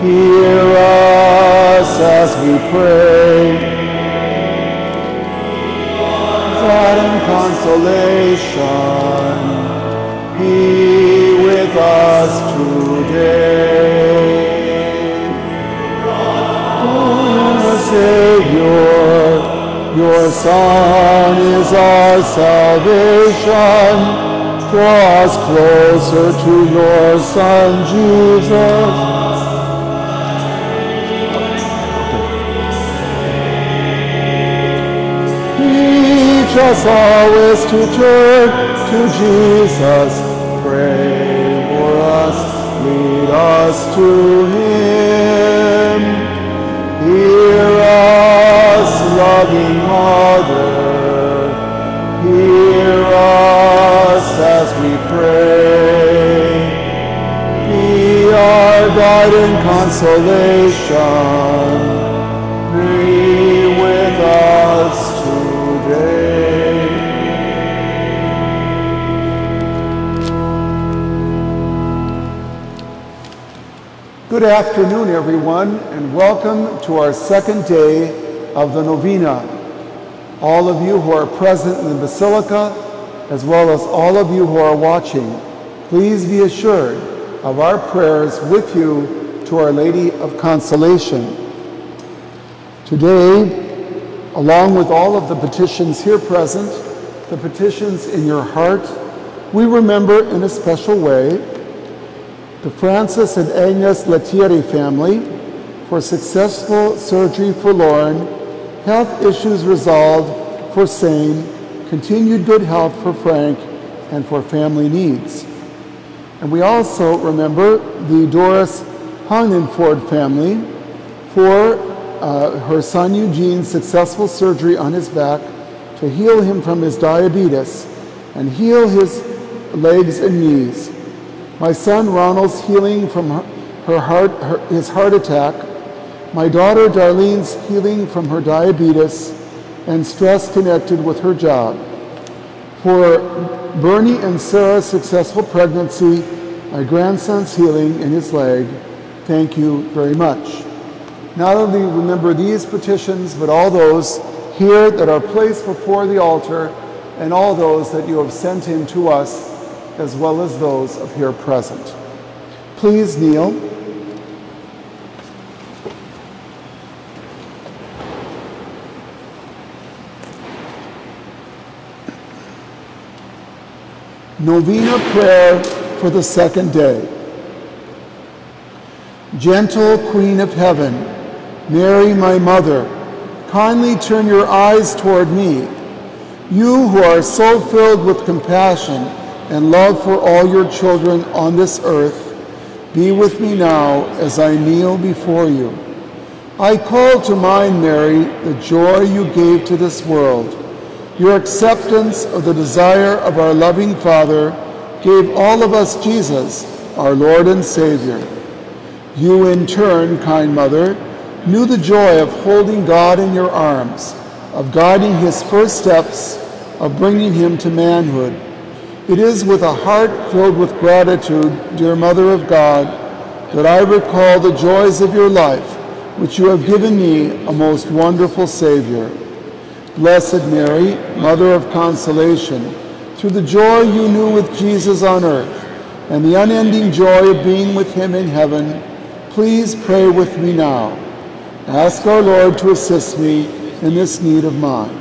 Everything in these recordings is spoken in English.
Hear us as we pray that in consolation be with us today. Our Savior, your Son is our salvation. Draw us closer to your Son, Jesus. Teach us always to turn to Jesus. Pray for us, lead us to Him. Hear us, loving Mother. Hear us consolation. Be with us today. Good afternoon, everyone, and welcome to our second day of the novena. All of you who are present in the Basilica, as well as all of you who are watching, please be assured of our prayers with you to Our Lady of Consolation. Today, along with all of the petitions here present, the petitions in your heart, we remember in a special way the Francis and Agnes Letieri family for successful surgery for Lauren, health issues resolved for Sane, continued good health for Frank, and for family needs. And we also remember the Doris Hungenford family for uh, her son Eugene's successful surgery on his back to heal him from his diabetes and heal his legs and knees. My son Ronald's healing from her, her heart, her, his heart attack. My daughter Darlene's healing from her diabetes and stress connected with her job. For Bernie and Sarah's successful pregnancy, my grandson's healing in his leg, thank you very much. Not only remember these petitions, but all those here that are placed before the altar and all those that you have sent in to us, as well as those of here present. Please kneel. Novena prayer for the second day. Gentle Queen of Heaven, Mary, my mother, kindly turn your eyes toward me. You who are so filled with compassion and love for all your children on this earth, be with me now as I kneel before you. I call to mind, Mary, the joy you gave to this world. Your acceptance of the desire of our loving Father gave all of us Jesus, our Lord and Savior. You, in turn, kind mother, knew the joy of holding God in your arms, of guiding his first steps, of bringing him to manhood. It is with a heart filled with gratitude, dear Mother of God, that I recall the joys of your life, which you have given me, a most wonderful Savior. Blessed Mary, Mother of Consolation, through the joy you knew with Jesus on earth and the unending joy of being with him in heaven, please pray with me now. Ask our Lord to assist me in this need of mine.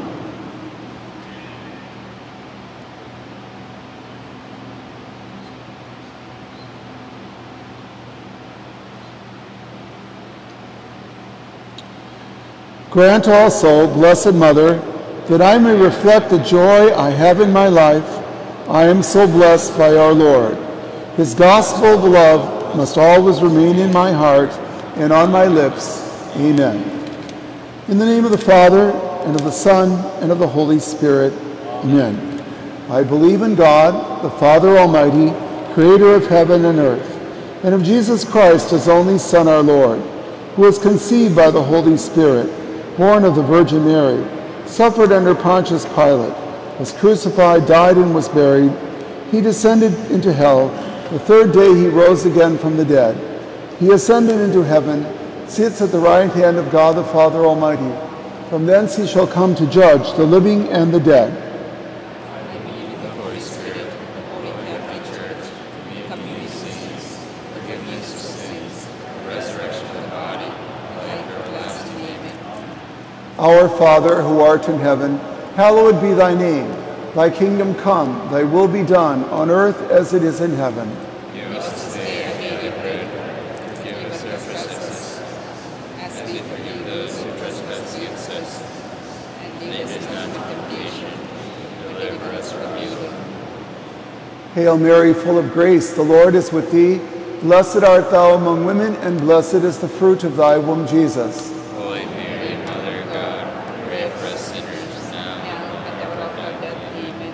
Grant also, Blessed Mother, that I may reflect the joy I have in my life. I am so blessed by our Lord. His gospel of love must always remain in my heart and on my lips. Amen. In the name of the Father, and of the Son, and of the Holy Spirit. Amen. I believe in God, the Father Almighty, creator of heaven and earth, and of Jesus Christ, his only Son, our Lord, who was conceived by the Holy Spirit, born of the Virgin Mary, suffered under Pontius Pilate, was crucified, died, and was buried. He descended into hell. The third day he rose again from the dead. He ascended into heaven, sits at the right hand of God the Father Almighty. From thence he shall come to judge the living and the dead. Our Father, who art in heaven, hallowed be thy name. Thy kingdom come, thy will be done, on earth as it is in heaven. Give us this day our daily bread. Forgive us our trespasses, as we forgive those who trespass against us. And lead us not into temptation, deliver us from evil. Hail Mary, full of grace, the Lord is with thee. Blessed art thou among women, and blessed is the fruit of thy womb, Jesus. Holy Mary, Mother of God, pray for us sinners now and at the hour of our death. Amen.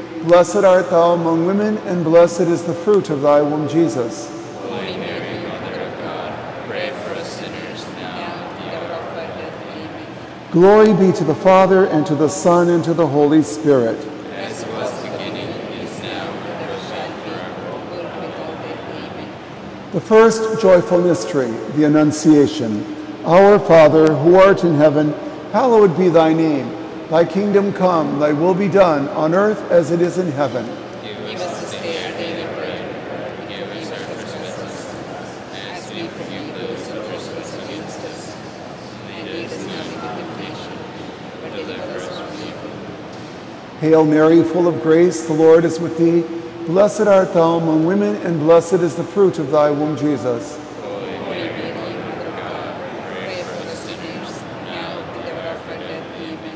Blessed art thou among women, and blessed is the fruit of thy womb, Jesus. Holy Mary, Mother of God, pray for us sinners now and at the hour of our death. Amen. Glory be to the Father, and to the Son, and to the Holy Spirit. As was beginning, is now, and ever shall be, world without end. Amen. The first joyful mystery, the Annunciation. Our Father, who art in heaven, hallowed be thy name. Thy kingdom come, thy will be done, on earth as it is in heaven. Give us this day our daily bread. Forgive us our trespasses, as we forgive those who trespass against us. And lead us not into temptation, but deliver us from evil. Hail Mary, full of grace, the Lord is with thee. Blessed art thou among women, and blessed is the fruit of thy womb, Jesus. Holy Mary, Mother of God, pray for us sinners, now and at the hour of our death. Amen.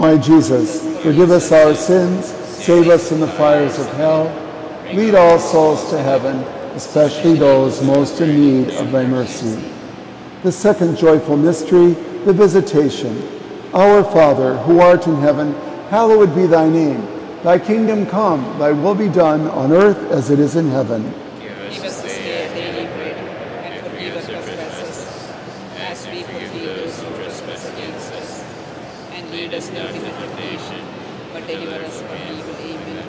my Jesus, forgive us our sins, save us from the fires of hell, lead all souls to heaven, especially those most in need of thy mercy. The second joyful mystery, the visitation. Our Father, who art in heaven, hallowed be thy name. Thy kingdom come, thy will be done on earth as it is in heaven. Give us this day our daily bread, and forgive us our trespasses, as we forgive those who trespass against us. And lead us not into temptation, but deliver us from evil. Amen.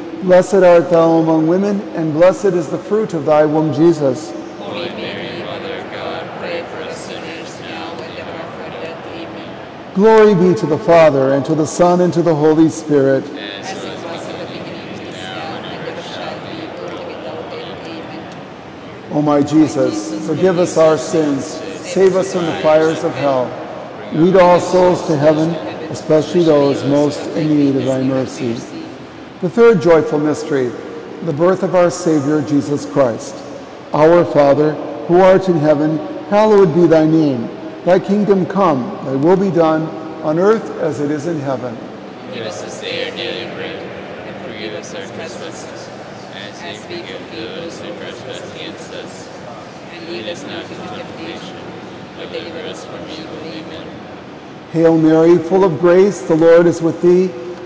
Blessed art thou among women, and blessed is the fruit of thy womb, Jesus. Holy Mary, Mother of God, pray for us sinners now and at our death. Amen. Glory be to the Father, and to the Son, and to the Holy Spirit. As it was in the beginning, now, and ever shall be, world without end. Amen. O my Jesus, forgive us our sins, save us from the fires of hell. Lead all souls to heaven, especially those most in need of thy mercy. The third joyful mystery, the birth of our Savior Jesus Christ. Our Father, who art in heaven, hallowed be thy name. Thy kingdom come, thy will be done, on earth as it is in heaven. Give us this day our daily bread, and forgive us our trespasses, as we forgive those who trespass against us. And Lead us not into temptation, but deliver us from evil. Amen. Hail Mary, full of grace, the Lord is with thee.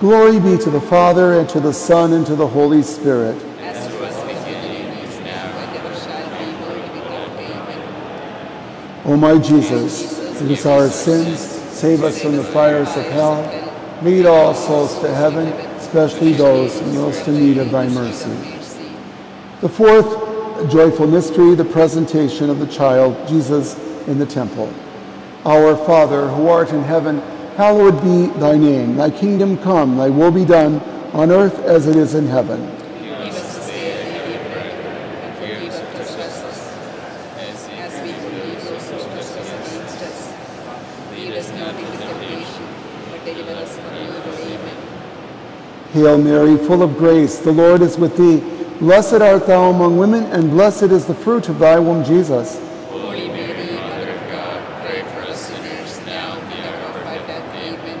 Glory be to the Father, and to the Son, and to the Holy Spirit. As it was in the beginning, is now, and ever shall be, world without end. O my Jesus, forgive our sins, save us from the fires of hell, lead all souls to heaven, especially those most in need of thy mercy. The fourth joyful mystery, the presentation of the child Jesus in the temple. Our Father, who art in heaven, hallowed be thy name. Thy kingdom come, thy will be done, on earth as it is in heaven. Give us this day our daily bread, and forgive us our trespasses, as we forgive those who trespass against us. Lead us not into temptation, but deliver us from evil. Amen. Hail Mary, full of grace, the Lord is with thee. Blessed art thou among women, and blessed is the fruit of thy womb, Jesus. Holy Mary, Mother of God, pray for us sinners now and in our hour of Our death. death. Amen.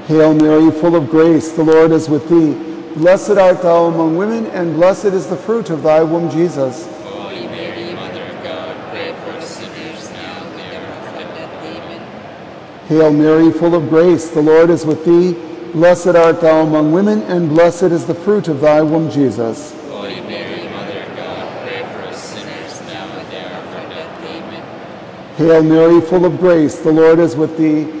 Hail Mary, full of grace, the Lord is with thee. Blessed art thou among women, and blessed is the fruit of thy womb, Jesus. Holy Mary, Mother of God, pray for us sinners now and in our hour of death. Amen. Hail Mary, full of grace, the Lord is with thee. Blessed art thou among women, and blessed is the fruit of thy womb, Jesus. Holy Mary, Mother of God, pray for us sinners now and hour of death. Amen. Hail Mary, full of grace, the Lord is with thee.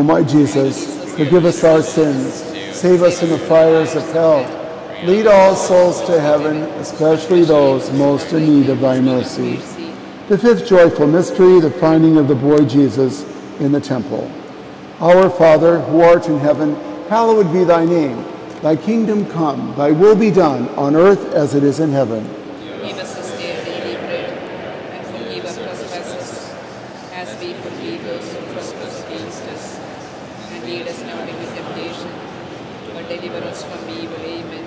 O my Jesus, forgive us our sins, save us from the fires of hell, lead all souls to heaven, especially those most in need of thy mercy. The fifth joyful mystery, the finding of the boy Jesus in the temple. Our Father, who art in heaven, hallowed be thy name. Thy kingdom come, thy will be done, on earth as it is in heaven. Give us this day our daily bread, and forgive our trespasses, as we forgive those who trespass against us. And lead us not into temptation, but deliver us from evil. Amen.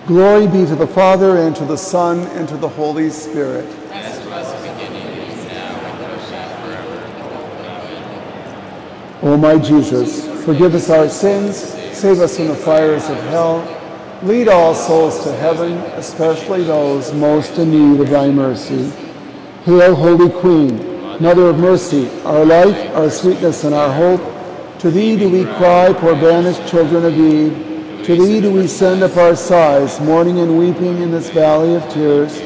Glory be to the Father, and to the Son, and to the Holy Spirit. As it was beginning, is now, and ever shall forever. O my Jesus, forgive us our sins, save us from the fires of hell, lead all souls to heaven, especially those most in need of thy mercy. Hail, Holy Queen, Mother of mercy, our life, our sweetness, and our hope. To thee do we cry, poor banished children of Eve. To thee do we send up our sighs, mourning and weeping in this valley of tears.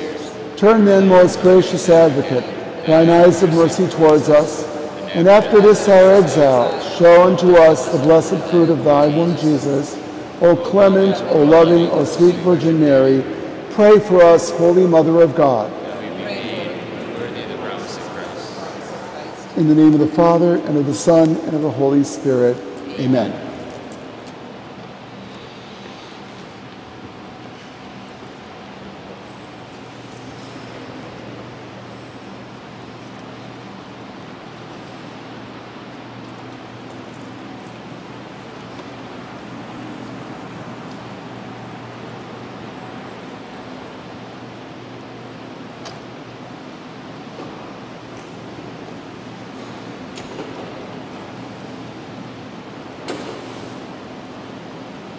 Turn then, most gracious advocate, thine eyes of mercy towards us, and after this our exile, show unto us the blessed fruit of thy womb, Jesus. O clement, O loving, O sweet Virgin Mary, pray for us, Holy Mother of God. In the name of the Father, and of the Son, and of the Holy Spirit. Amen.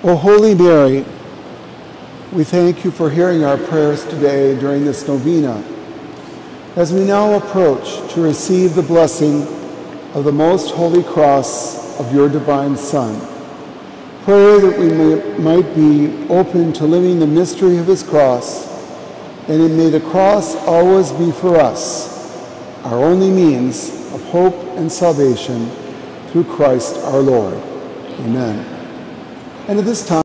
O Holy Mary, we thank you for hearing our prayers today during this novena. As we now approach to receive the blessing of the most holy cross of your divine Son, pray that we may, might be open to living the mystery of his cross, and may the cross always be for us our only means of hope and salvation through Christ our Lord. Amen. And at this time,